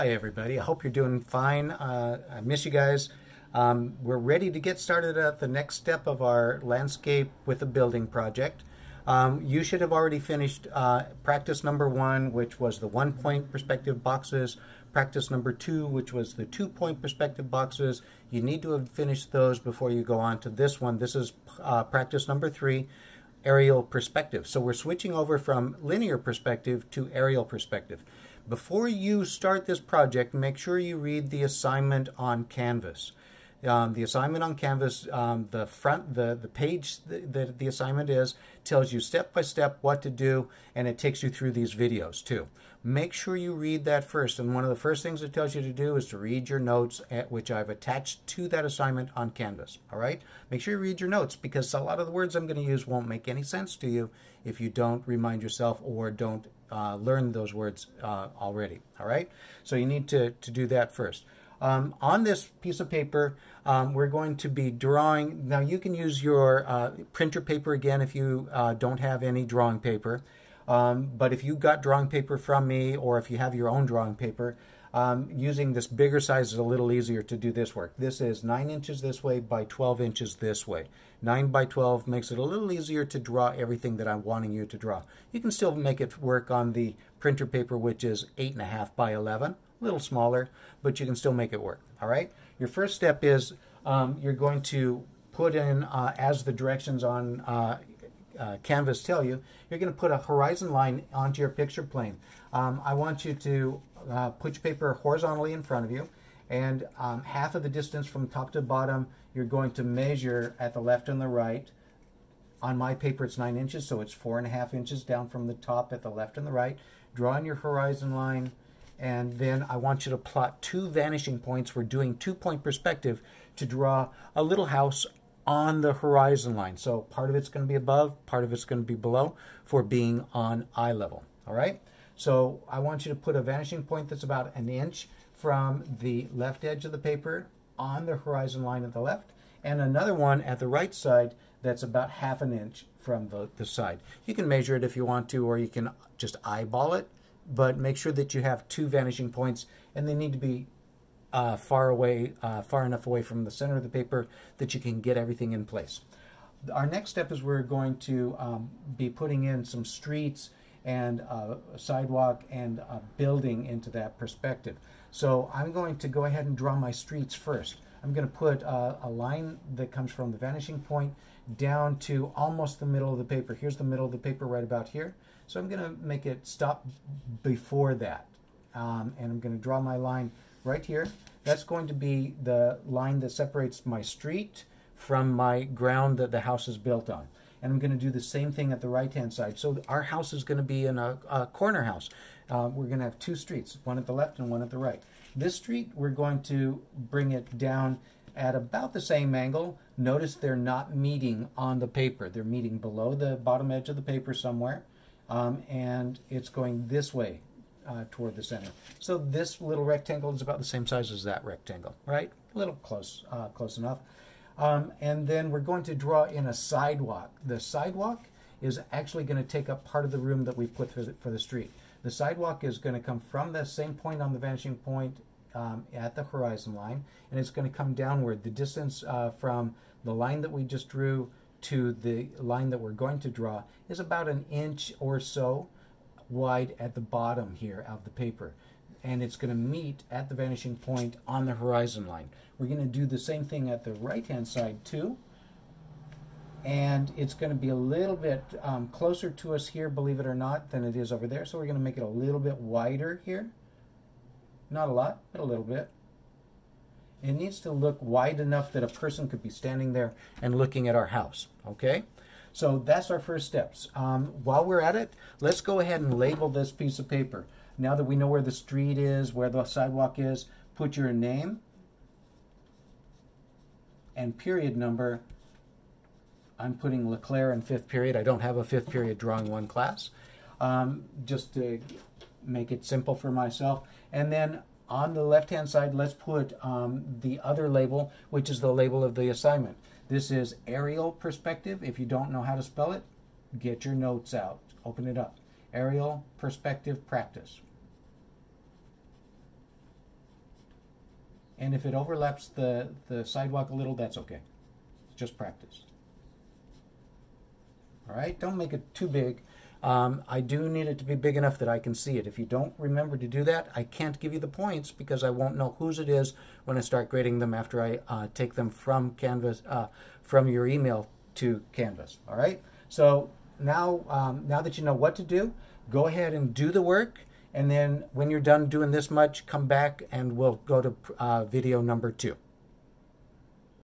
Hi, everybody. I hope you're doing fine. Uh, I miss you guys. Um, we're ready to get started at the next step of our landscape with a building project. Um, you should have already finished uh, practice number one, which was the one point perspective boxes, practice number two, which was the two point perspective boxes. You need to have finished those before you go on to this one. This is uh, practice number three, aerial perspective. So we're switching over from linear perspective to aerial perspective. Before you start this project, make sure you read the assignment on Canvas. Um, the assignment on Canvas, um, the front, the, the page that the assignment is, tells you step by step what to do, and it takes you through these videos too. Make sure you read that first, and one of the first things it tells you to do is to read your notes, at which I've attached to that assignment on Canvas. All right? Make sure you read your notes because a lot of the words I'm going to use won't make any sense to you if you don't remind yourself or don't uh, learn those words uh, already. All right, so you need to, to do that first. Um, on this piece of paper, um, we're going to be drawing. Now, you can use your uh, printer paper again if you uh, don't have any drawing paper. Um, but if you got drawing paper from me, or if you have your own drawing paper, um, using this bigger size is a little easier to do this work. This is 9 inches this way by 12 inches this way. 9 by 12 makes it a little easier to draw everything that I'm wanting you to draw. You can still make it work on the printer paper, which is 8.5 by 11, a little smaller, but you can still make it work. All right? Your first step is um, you're going to put in, uh, as the directions on uh, uh, Canvas tell you, you're going to put a horizon line onto your picture plane. Um, I want you to uh, put your paper horizontally in front of you, and um, half of the distance from top to bottom you're going to measure at the left and the right. On my paper it's 9 inches, so it's 4.5 inches down from the top at the left and the right. Draw on your horizon line, and then I want you to plot two vanishing points. We're doing two-point perspective to draw a little house on the horizon line. So part of it's going to be above, part of it's going to be below for being on eye level. All right? So I want you to put a vanishing point that's about an inch from the left edge of the paper on the horizon line at the left, and another one at the right side that's about half an inch from the, the side. You can measure it if you want to, or you can just eyeball it, but make sure that you have two vanishing points, and they need to be uh, far away, uh, far enough away from the center of the paper that you can get everything in place. Our next step is we're going to um, be putting in some streets and a sidewalk and a building into that perspective. So I'm going to go ahead and draw my streets first. I'm going to put a, a line that comes from the vanishing point down to almost the middle of the paper. Here's the middle of the paper right about here. So I'm going to make it stop before that. Um, and I'm going to draw my line right here. That's going to be the line that separates my street from my ground that the house is built on and I'm going to do the same thing at the right hand side. So our house is going to be in a, a corner house. Uh, we're going to have two streets, one at the left and one at the right. This street, we're going to bring it down at about the same angle. Notice they're not meeting on the paper. They're meeting below the bottom edge of the paper somewhere. Um, and it's going this way uh, toward the center. So this little rectangle is about the same size as that rectangle, right? A little close, uh, close enough. Um, and then we're going to draw in a sidewalk. The sidewalk is actually going to take up part of the room that we put for the, for the street. The sidewalk is going to come from the same point on the vanishing point um, at the horizon line, and it's going to come downward. The distance uh, from the line that we just drew to the line that we're going to draw is about an inch or so wide at the bottom here of the paper and it's going to meet at the vanishing point on the horizon line. We're going to do the same thing at the right hand side too. And it's going to be a little bit um, closer to us here, believe it or not, than it is over there. So we're going to make it a little bit wider here. Not a lot, but a little bit. It needs to look wide enough that a person could be standing there and looking at our house, okay? So that's our first steps. Um, while we're at it, let's go ahead and label this piece of paper. Now that we know where the street is, where the sidewalk is, put your name and period number. I'm putting LeClaire in fifth period. I don't have a fifth period drawing one class, um, just to make it simple for myself. And then on the left hand side, let's put um, the other label, which is the label of the assignment. This is aerial perspective. If you don't know how to spell it, get your notes out, open it up. Aerial perspective practice. And if it overlaps the, the sidewalk a little, that's okay. Just practice. All right, don't make it too big. Um, I do need it to be big enough that I can see it. If you don't remember to do that, I can't give you the points because I won't know whose it is when I start grading them after I uh, take them from Canvas, uh, from your email to Canvas. All right. So now, um, now that you know what to do, go ahead and do the work, and then when you're done doing this much, come back and we'll go to uh, video number two.